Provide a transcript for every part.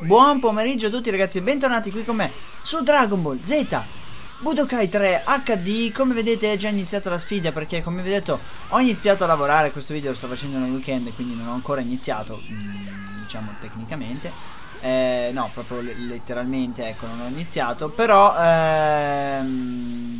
Buon pomeriggio a tutti ragazzi, bentornati qui con me su Dragon Ball Z Budokai 3 HD Come vedete è già iniziata la sfida perché come vi ho detto ho iniziato a lavorare Questo video lo sto facendo nel weekend quindi non ho ancora iniziato mm, Diciamo tecnicamente. Eh, No, proprio letteralmente ecco non ho iniziato Però ehm,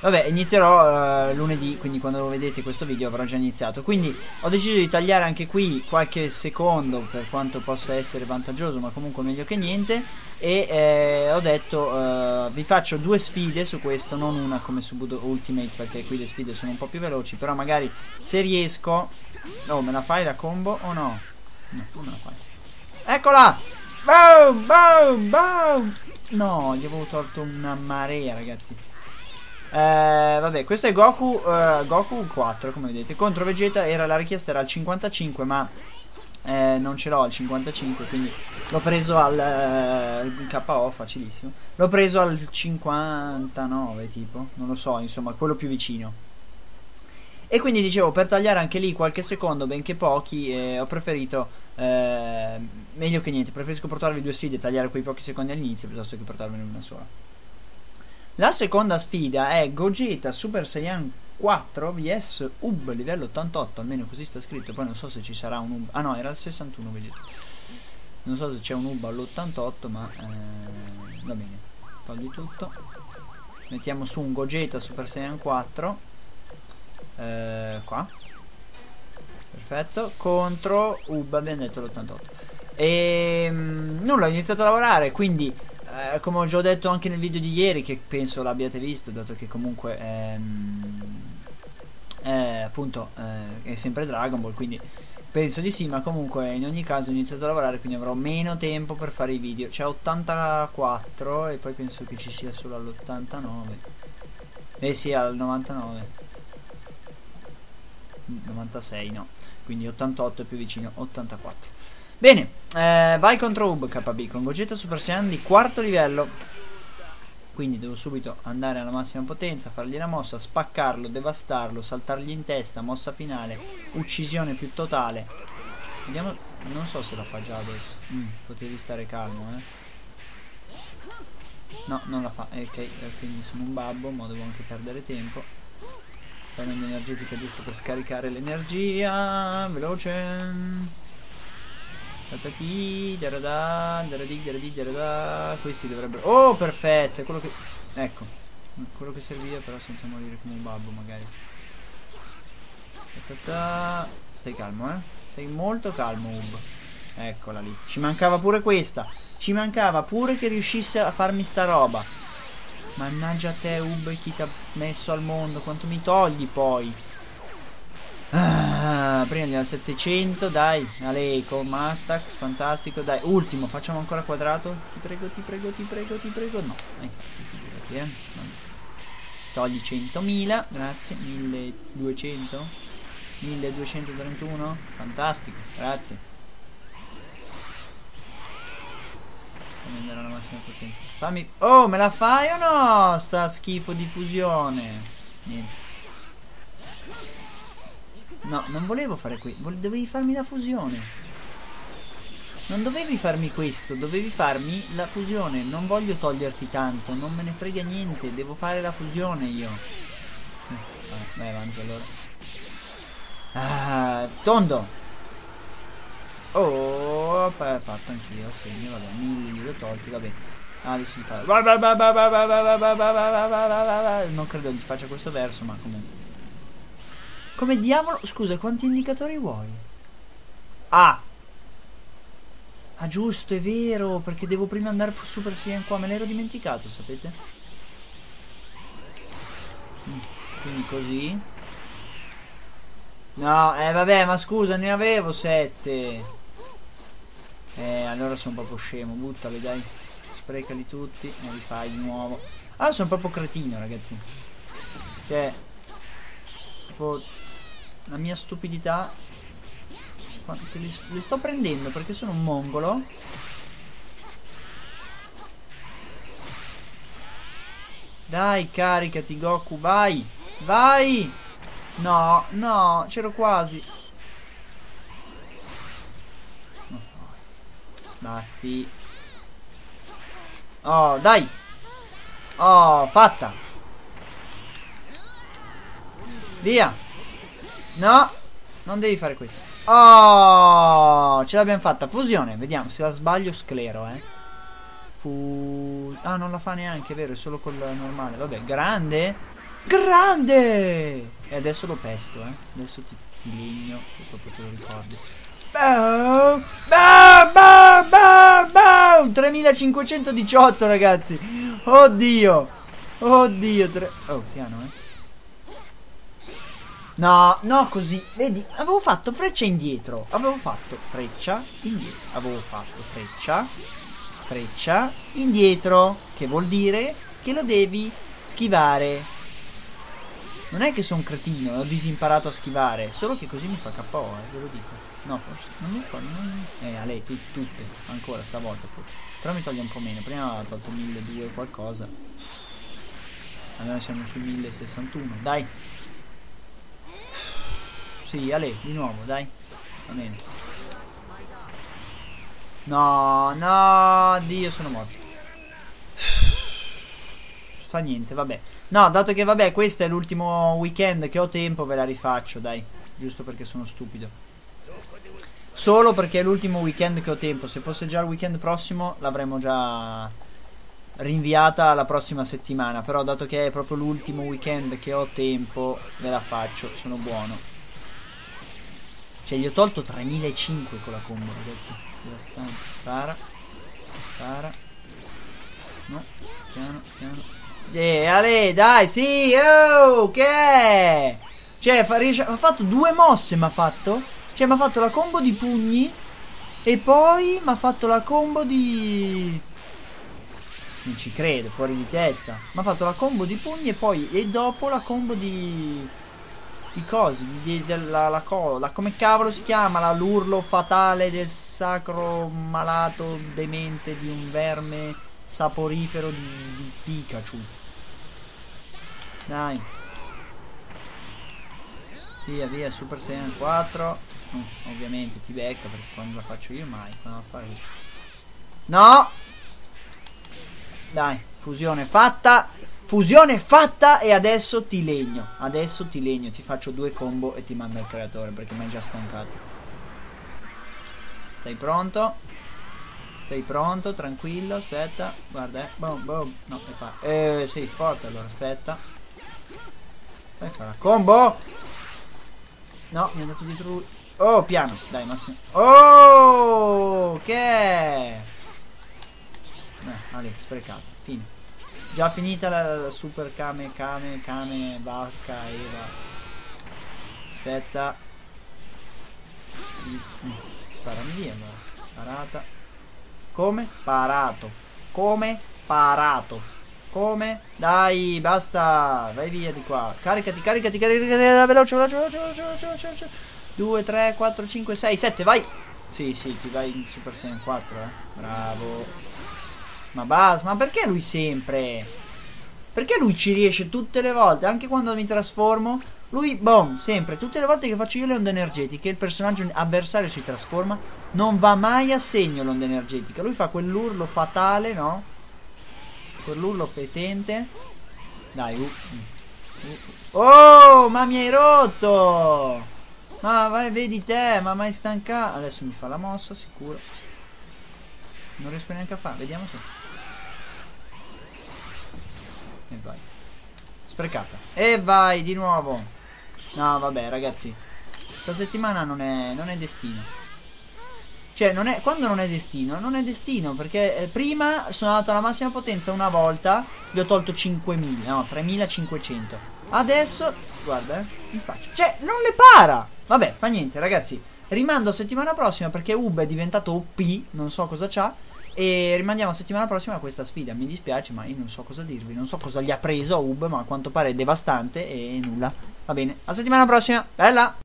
Vabbè, inizierò uh, lunedì, quindi quando vedete questo video avrò già iniziato. Quindi ho deciso di tagliare anche qui qualche secondo, per quanto possa essere vantaggioso, ma comunque meglio che niente. E eh, ho detto, uh, vi faccio due sfide su questo, non una come su Budo Ultimate, perché qui le sfide sono un po' più veloci. Però magari se riesco... Oh, me la fai la combo o no? No, tu me la fai. Eccola! Boom, boom, boom! No, gli avevo tolto una marea, ragazzi. Eh, vabbè, questo è Goku, uh, Goku 4, come vedete. Contro Vegeta era, la richiesta era al 55, ma eh, non ce l'ho al 55, quindi l'ho preso al uh, KO, facilissimo. L'ho preso al 59, tipo, non lo so, insomma, quello più vicino. E quindi dicevo, per tagliare anche lì qualche secondo, benché pochi, eh, ho preferito, eh, meglio che niente, preferisco portarvi due sfide e tagliare quei pochi secondi all'inizio piuttosto che portarvene una sola. La seconda sfida è Gogeta Super Saiyan 4 vs UB livello 88, almeno così sta scritto, poi non so se ci sarà un UB. Ah no, era il 61, vedete. Non so se c'è un UB all'88, ma eh, va bene. Togli tutto. Mettiamo su un Gogeta Super Saiyan 4. Eh, qua. Perfetto. Contro UB abbiamo detto l'88. E ehm, nulla, ho iniziato a lavorare, quindi eh, come ho già detto anche nel video di ieri, che penso l'abbiate visto, dato che comunque ehm, eh, appunto eh, è sempre Dragon Ball, quindi penso di sì, ma comunque in ogni caso ho iniziato a lavorare, quindi avrò meno tempo per fare i video. C'è 84 e poi penso che ci sia solo all'89. Eh sì, al 99. 96 no, quindi 88 è più vicino 84. Bene, eh, vai contro Ub KB con Gogeta Super Saiyan di quarto livello. Quindi devo subito andare alla massima potenza, fargli la mossa, spaccarlo, devastarlo, saltargli in testa, mossa finale, uccisione più totale. Vediamo, non so se la fa già adesso. Mm, potevi stare calmo, eh. No, non la fa. Eh, ok, eh, quindi sono un babbo, ma devo anche perdere tempo. Prendo energetica giusto per scaricare l'energia. Veloce. Patati, darada, daradi, daradi, darada. Questi dovrebbero... Oh, perfetto, è quello che... Ecco, quello che serviva però senza morire come un babbo magari. Stai calmo, eh. Stai molto calmo, Ub. Eccola lì. Ci mancava pure questa. Ci mancava pure che riuscisse a farmi sta roba. Mannaggia te, Ub, chi ti ha messo al mondo. Quanto mi togli poi. Ah, prima andiamo al 700, dai, a lei con attack, fantastico, dai, ultimo, facciamo ancora quadrato, ti prego, ti prego, ti prego, ti prego, no, eh, infatti, eh. togli 100.000, grazie, 1200, 1231, fantastico, grazie. Fammi massima potenza, fammi, oh, me la fai o no, sta schifo di fusione, niente. No, non volevo fare qui. Dovevi farmi la fusione. Non dovevi farmi questo, dovevi farmi la fusione. Non voglio toglierti tanto, non me ne frega niente. Devo fare la fusione io. Eh, vai avanti allora. Ah, tondo. Oh, fatto anch'io, segno, vabbè, mille li ho tolti, vabbè. Ah, adesso mi fa... Non credo gli faccia questo verso, ma comunque. Come diavolo... Scusa, quanti indicatori vuoi? Ah! Ah, giusto, è vero, perché devo prima andare su Super Saiyan qua. Me l'ero dimenticato, sapete? Quindi così. No, eh vabbè, ma scusa, ne avevo sette. Eh, allora sono proprio scemo. Buttali, dai. Sprecali tutti e li fai di nuovo. Ah, sono proprio cretino, ragazzi. Cioè... Proprio la mia stupidità li, li sto prendendo perché sono un mongolo dai caricati Goku vai vai no no c'ero quasi Batti. Oh, dai. Oh, fatta. Via. No. Non devi fare questo. Oh, ce l'abbiamo fatta. Fusione. Vediamo se la sbaglio sclero, eh. Fu... Ah, non la fa neanche, vero? È solo col normale. Vabbè, grande. Grande! E adesso lo pesto, eh. Adesso ti, ti legno, dopo te lo ricordi. Boom, boom, boom, boom. 3518 ragazzi Oddio Oddio tre... Oh piano eh No, no così Vedi, avevo fatto freccia indietro Avevo fatto freccia indietro Avevo fatto freccia Freccia indietro Che vuol dire che lo devi schivare Non è che sono un cretino Ho disimparato a schivare Solo che così mi fa KO eh, ve lo dico No, forse. Non mi ricordo. Non... Eh, a lei, tutte. Ancora stavolta forse. Però mi toglie un po' meno. Prima aveva tolto 1200 qualcosa. Allora siamo sui 1061. Dai. Sì, a lei, di nuovo, dai. Va bene. No, no, Dio, sono morto. Fa niente, vabbè. No, dato che vabbè, questo è l'ultimo weekend che ho tempo, ve la rifaccio, dai. Giusto perché sono stupido. Solo perché è l'ultimo weekend che ho tempo. Se fosse già il weekend prossimo l'avremmo già rinviata alla prossima settimana. Però dato che è proprio l'ultimo weekend che ho tempo, ve la faccio. Sono buono. Cioè gli ho tolto 3005 con la combo, ragazzi. Devastante. Para. Para. No. Piano, piano. Eh, Ale, dai, sì, oh, che? Cioè, fa, ha fatto due mosse, mi ha fatto? Cioè mi ha fatto la combo di pugni E poi mi ha fatto la combo di... Non ci credo, fuori di testa Mi ha fatto la combo di pugni e poi E dopo la combo di... Di cose di, della, la, la, Come cavolo si chiama? L'urlo fatale del sacro malato demente di un verme saporifero di, di Pikachu. Dai. Via via Super Saiyan 4 Mm, ovviamente ti becca perché quando la faccio io mai quando la fai no! Dai fusione fatta fusione fatta e adesso ti legno adesso ti legno ti faccio due combo e ti mando il creatore perché mi hai già stancato sei pronto sei pronto tranquillo aspetta guarda eh boom boom no e fa eh sei forte allora aspetta fai fare la combo no mi è andato dietro lui Oh, piano. Dai, Massimo. Oh, che è? Eh, vale, sprecato. Fine. Già finita la, super Kame, Kame, Kame, Vacca, Eva. Aspetta. Sparami via, allora. Parata. Come? Parato. Come? Parato. Come? Dai, basta. Vai via di qua. Caricati, caricati, caricati. Veloce, veloce, veloce, veloce, veloce, veloce. 2, 3, 4, 5, 6, 7, vai! Sì, sì, ti vai in Super Saiyan 4, eh. Bravo. Ma basta, ma perché lui sempre? Perché lui ci riesce tutte le volte, anche quando mi trasformo? Lui, boom, sempre, tutte le volte che faccio io le onde energetiche, il personaggio avversario si trasforma, non va mai a segno l'onda energetica. Lui fa quell'urlo fatale, no? Quell'urlo fetente. Dai, uh, uh. Oh, ma mi hai rotto! Ma vai, vedi te, ma mai stanca. Adesso mi fa la mossa, sicuro. Non riesco neanche a fare, vediamo se. E vai. Sprecata. E vai, di nuovo. No, vabbè, ragazzi. Questa settimana non è, non è destino. Cioè, non è, quando non è destino? Non è destino, perché eh, prima sono andato alla massima potenza una volta, gli ho tolto 5.000, no, 3.500. Adesso, guarda, eh, mi faccio. Cioè, non le para! Vabbè, fa niente, ragazzi. Rimando settimana prossima perché Ub è diventato OP, non so cosa c'ha. E rimandiamo settimana prossima a questa sfida. Mi dispiace, ma io non so cosa dirvi. Non so cosa gli ha preso a Ub, ma a quanto pare è devastante e nulla. Va bene, a settimana prossima. Bella!